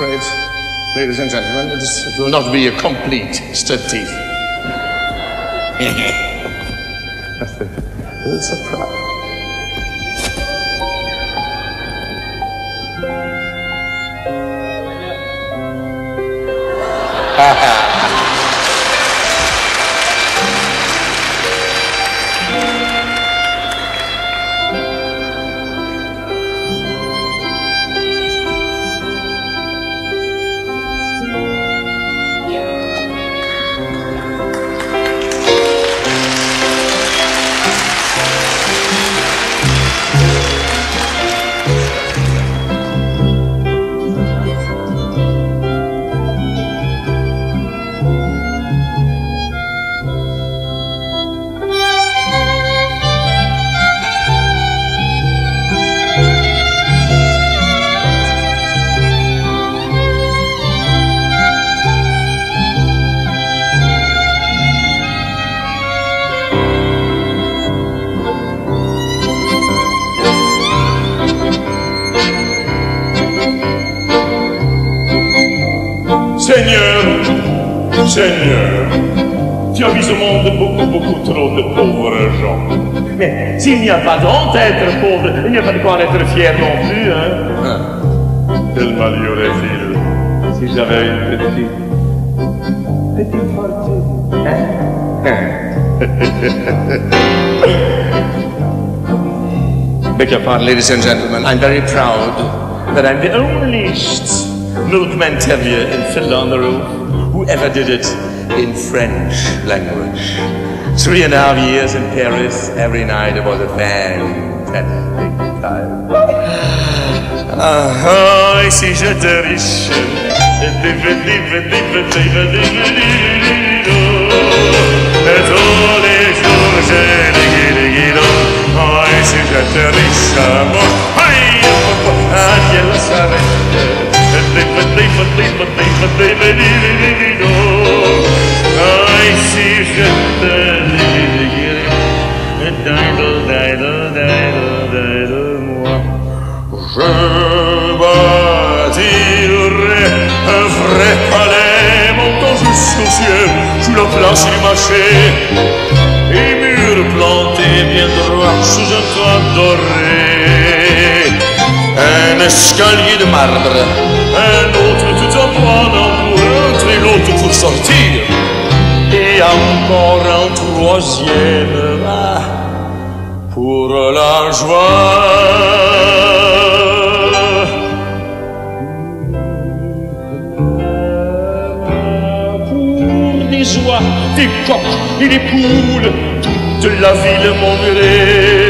afraid, ladies and gentlemen, it, is, it will not be a complete striptease. it's a surprise. Seigneur, tu as vu ce monde beaucoup, beaucoup trop de pauvres gens. Mais s'il n'y a pas d'honte à être pauvre, il n'y a pas de quoi en être fier non plus, hein. Ah. Quel mal y aurait-il si j'avais une petite, petite fortune, Beg your pardon, ladies and gentlemen. I'm very proud that I'm the only milkman Tevye in Fiddler on the Roof who ever did it in French language. Three and a half years in Paris, every night it was a fantastic time. Ah, si j'étais riche. Et tous les jours j'ai des guides Ah, si j'étais riche, moi, aïe, ah, Dieu le. Un escalier de marbre, un autre tout en bois pour entrer, l'autre pour sortir, et encore un troisième là pour la joie. pour des oies, des coqs et des poules, toute la ville m'enverrait,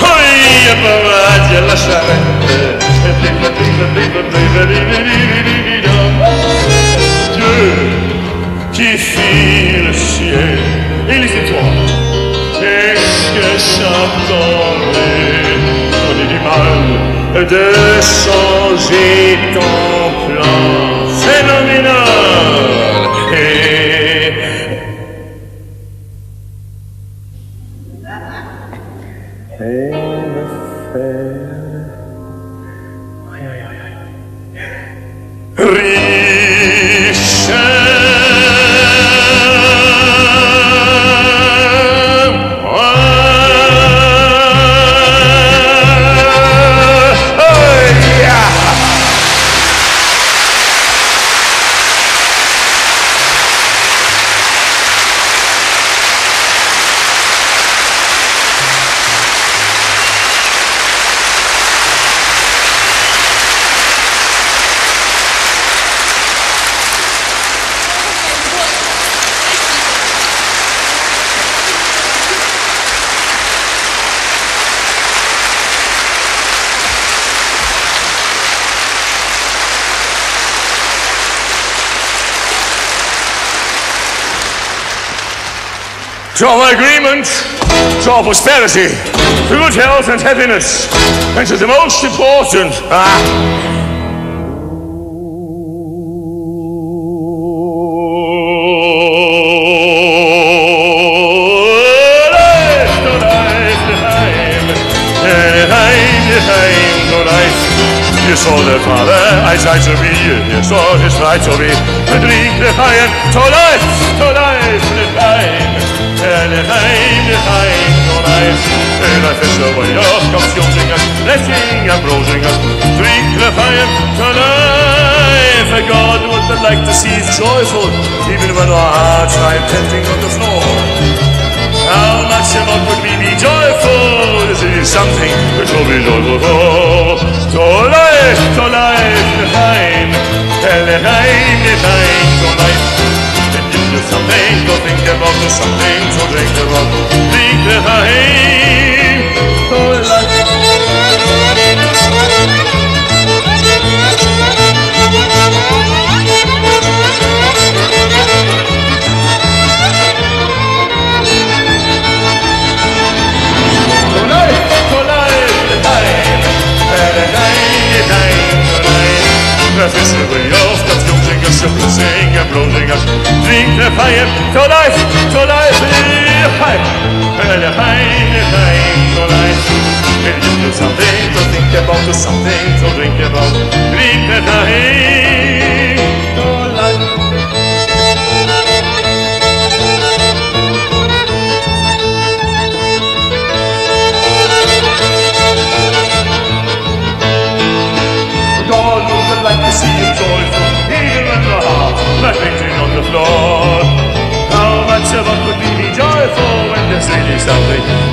moglie paraggi alla sciarente Dieu qui fit le ciel et les étoiles Est-ce que j'attendais qu'on ait du mal de changer ton plan Phénoménal riche. To our agreement, to our prosperity, to good health and happiness, and to the most important, ah, sei zu mir, ihr soll es weit so wie, und liegt der Heim, to life, to life, the life, and I fish away, oh, come shooting us, blessing and browsing us, drink the fire, to life, and God would like to see us joyful, even when our hearts lie tempting on the floor. How much more could we be joyful? This is something which will be joyful for. To life, to life, Lechaim, Lechaim, Lechaim, soms heen, zo drinkt er wat ga heen. Something. To drink about Drink the fire to life God would like to see you joyful, even when the heart like on the floor. How much of us could we be joyful when there's really something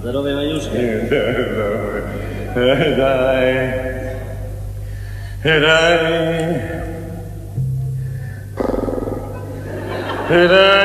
Здоровые вонюшки. Дай. Дай. Дай. Дай.